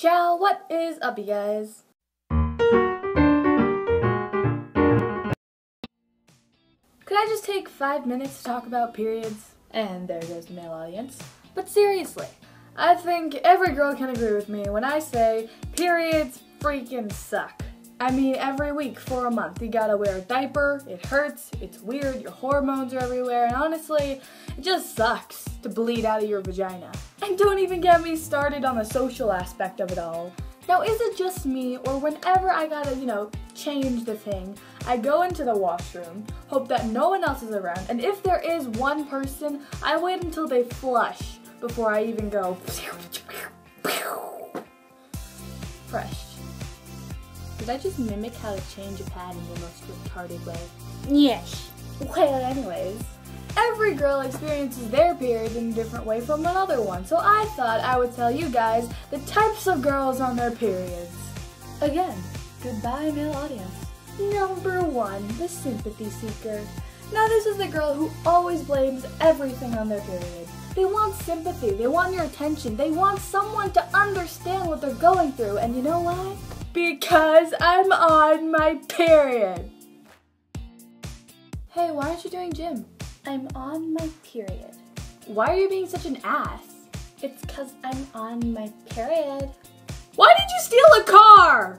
Ciao, what is up you guys? Could I just take five minutes to talk about periods? And there goes the male audience. But seriously, I think every girl can agree with me when I say periods freaking suck. I mean, every week for a month, you gotta wear a diaper, it hurts, it's weird, your hormones are everywhere, and honestly, it just sucks to bleed out of your vagina. And don't even get me started on the social aspect of it all. Now, is it just me, or whenever I gotta, you know, change the thing, I go into the washroom, hope that no one else is around, and if there is one person, I wait until they flush before I even go fresh. Did I just mimic how to change a pad in the most retarded way? Yes. Well, anyways, every girl experiences their period in a different way from another one, so I thought I would tell you guys the types of girls on their periods. Again, goodbye male audience. Number one, the sympathy seeker. Now this is the girl who always blames everything on their period. They want sympathy, they want your attention, they want someone to understand what they're going through, and you know why? Because I'm on my period. Hey, why aren't you doing gym? I'm on my period. Why are you being such an ass? It's cause I'm on my period. Why did you steal a car?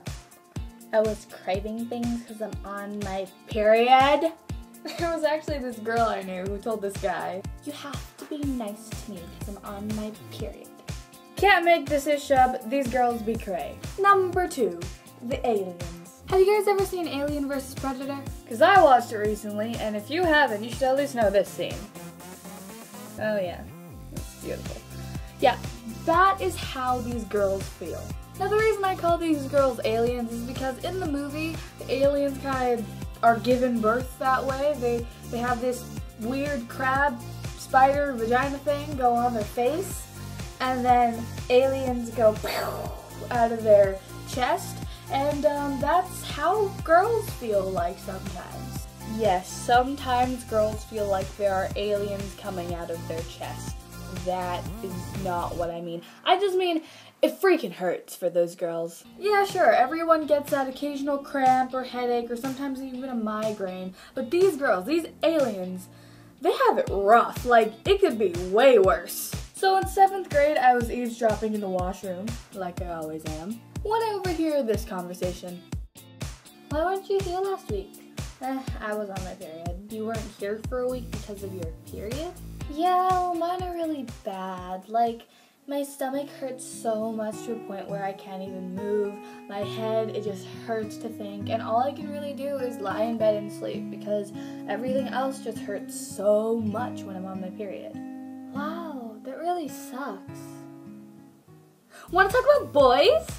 I was craving things cause I'm on my period. There was actually this girl I knew who told this guy, You have to be nice to me cause I'm on my period. Can't make this ish up, these girls be cray. Number two, the aliens. Have you guys ever seen Alien vs. Predator? Cause I watched it recently, and if you haven't, you should at least know this scene. Oh yeah, it's beautiful. Yeah, that is how these girls feel. Now the reason I call these girls aliens is because in the movie, the aliens kind of are given birth that way. They they have this weird crab spider vagina thing go on their face and then aliens go out of their chest and um, that's how girls feel like sometimes. Yes, sometimes girls feel like there are aliens coming out of their chest. That is not what I mean. I just mean it freaking hurts for those girls. Yeah, sure, everyone gets that occasional cramp or headache or sometimes even a migraine, but these girls, these aliens, they have it rough. Like, it could be way worse. So in seventh grade, I was eavesdropping in the washroom, like I always am, when I overhear this conversation. Why weren't you here last week? Eh, I was on my period. You weren't here for a week because of your period? Yeah, well, mine are really bad. Like, my stomach hurts so much to a point where I can't even move. My head, it just hurts to think. And all I can really do is lie in bed and sleep because everything else just hurts so much when I'm on my period. Wow, that really sucks. Want to talk about boys?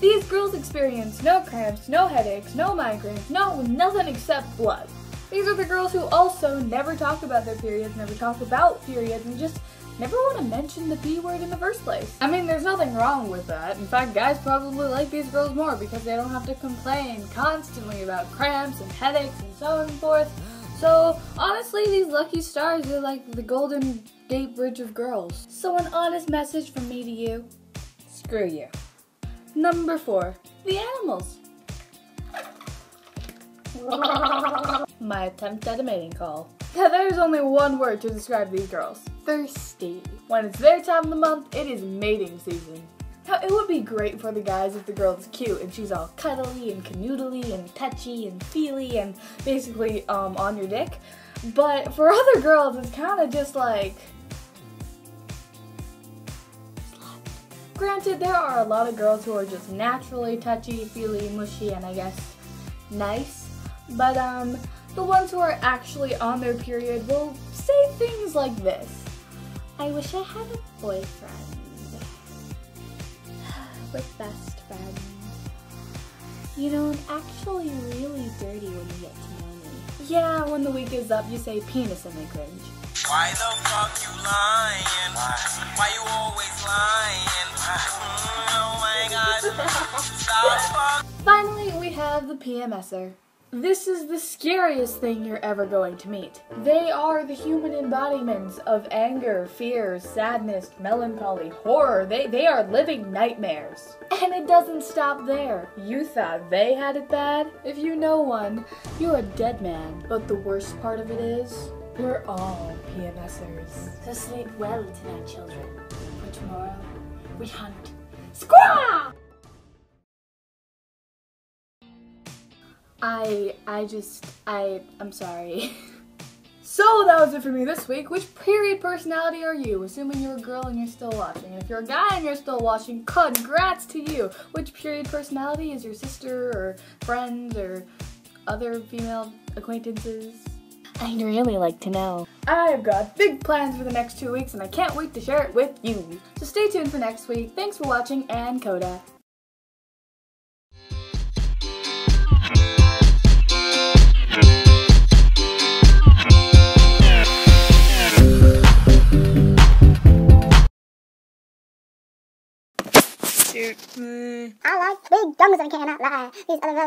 These girls experience no cramps, no headaches, no migraines, no nothing except blood. These are the girls who also never talk about their periods, never talk about periods, and just never want to mention the B word in the first place. I mean, there's nothing wrong with that. In fact, guys probably like these girls more because they don't have to complain constantly about cramps and headaches and so on and forth. So, honestly, these lucky stars are like the golden gate bridge of girls. So, an honest message from me to you screw you. Number four, the animals. My attempt at a mating call. Now there's only one word to describe these girls. Thirsty. When it's their time of the month, it is mating season. Now, it would be great for the guys if the girl is cute and she's all cuddly and canoodly and touchy and feely and basically um, on your dick. But for other girls, it's kind of just like, Granted, there are a lot of girls who are just naturally touchy, feely, mushy, and I guess nice. But um, the ones who are actually on their period will say things like this. I wish I had a boyfriend. With best friends. You know, I'm actually really dirty when you get to know me. Yeah, when the week is up, you say penis and they cringe. Why the fuck you lying? PMSer. This is the scariest thing you're ever going to meet. They are the human embodiments of anger, fear, sadness, melancholy, horror. They, they are living nightmares. And it doesn't stop there. You thought they had it bad? If you know one, you're a dead man. But the worst part of it is, we're all PMSers. So sleep well tonight, children. For tomorrow, we hunt. Squaw! I I just I I'm sorry. so that was it for me this week. Which period personality are you? Assuming you're a girl and you're still watching. And if you're a guy and you're still watching, congrats to you. Which period personality is your sister or friends or other female acquaintances? I'd really like to know. I've got big plans for the next two weeks and I can't wait to share it with you. So stay tuned for next week. Thanks for watching and Coda. I like big drums and I cannot lie. These other